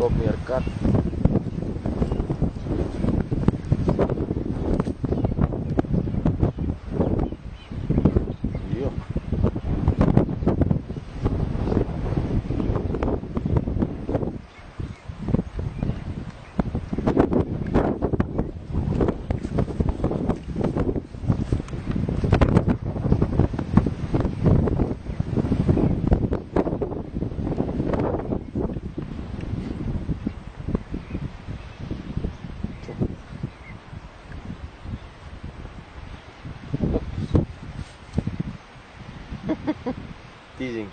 patriarcal Teasing.